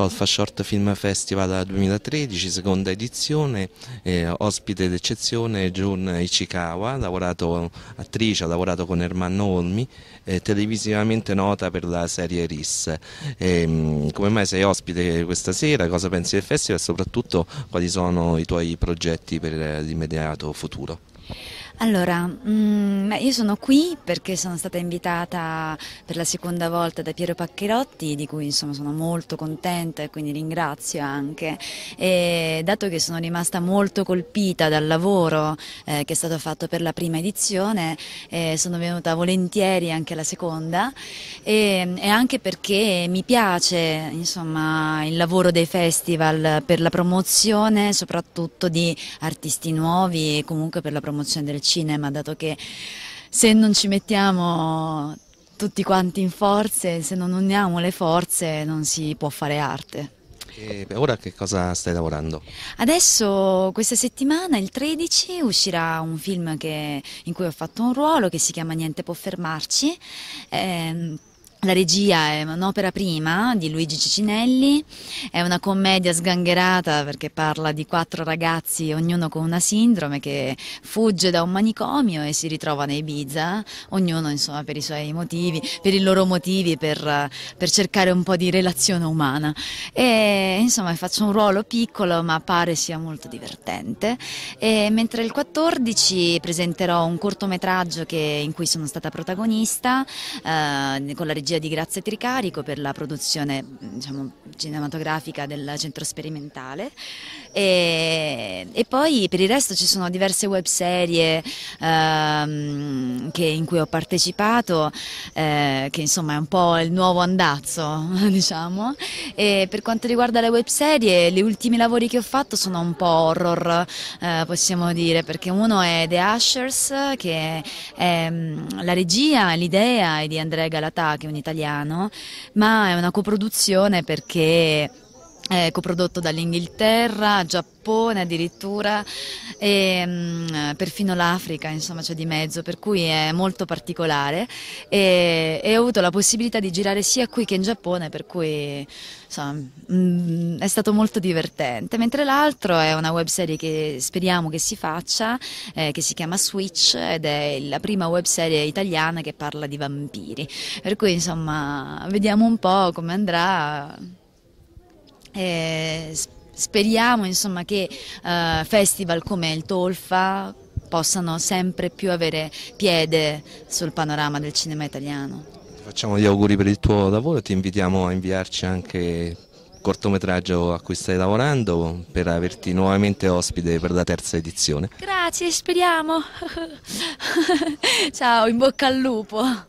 Tolfa Short Film Festival 2013, seconda edizione, eh, ospite d'eccezione Jun Ichikawa, lavorato, attrice, ha lavorato con Ermanno Olmi, eh, televisivamente nota per la serie RIS. Eh, come mai sei ospite questa sera? Cosa pensi del festival e soprattutto quali sono i tuoi progetti per l'immediato futuro? Allora, mm, io sono qui perché sono stata invitata per la seconda volta da Piero Paccherotti, di cui insomma sono molto contenta e quindi ringrazio anche. E dato che sono rimasta molto colpita dal lavoro eh, che è stato fatto per la prima edizione, eh, sono venuta volentieri anche alla seconda e, e anche perché mi piace insomma, il lavoro dei festival per la promozione soprattutto di artisti nuovi e comunque per la promozione del cinema cinema, dato che se non ci mettiamo tutti quanti in forze, se non uniamo le forze non si può fare arte. E ora che cosa stai lavorando? Adesso questa settimana, il 13, uscirà un film che, in cui ho fatto un ruolo che si chiama Niente può fermarci. Eh, la regia è un'opera prima di Luigi Cicinelli, è una commedia sgangherata perché parla di quattro ragazzi, ognuno con una sindrome, che fugge da un manicomio e si ritrova nei Ibiza, ognuno insomma per i suoi motivi, per i loro motivi, per, per cercare un po' di relazione umana. E insomma faccio un ruolo piccolo ma pare sia molto divertente. E mentre il 14 presenterò un cortometraggio che, in cui sono stata protagonista eh, con la regia regia di Grazia Tricarico per la produzione diciamo, cinematografica del centro sperimentale. E, e, poi per il resto ci sono diverse web serie ehm, che, in cui ho partecipato eh, che insomma è un po' il nuovo andazzo diciamo. E per quanto riguarda le web serie gli ultimi lavori che ho fatto sono un po' horror eh, possiamo dire perché uno è The Ushers che è mm, la regia l'idea è di Andrea Galatà che è un italiano, ma è una coproduzione perché è coprodotto dall'Inghilterra, Giappone addirittura e mh, perfino l'Africa insomma c'è di mezzo per cui è molto particolare. E, e, ho avuto la possibilità di girare sia qui che in Giappone per cui insomma, mh, è stato molto divertente. Mentre l'altro è una webserie che speriamo che si faccia eh, che si chiama Switch ed è la prima webserie italiana che parla di vampiri. Per cui insomma vediamo un po' come andrà e speriamo insomma, che uh, festival come il Tolfa possano sempre più avere piede sul panorama del cinema italiano. Ti facciamo gli auguri per il tuo lavoro e ti invitiamo a inviarci anche il cortometraggio a cui stai lavorando per averti nuovamente ospite per la terza edizione. Grazie, speriamo. Ciao, in bocca al lupo.